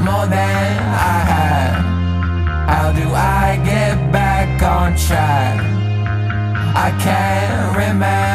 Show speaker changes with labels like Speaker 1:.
Speaker 1: more than I have. How do I get back on track? I can't remember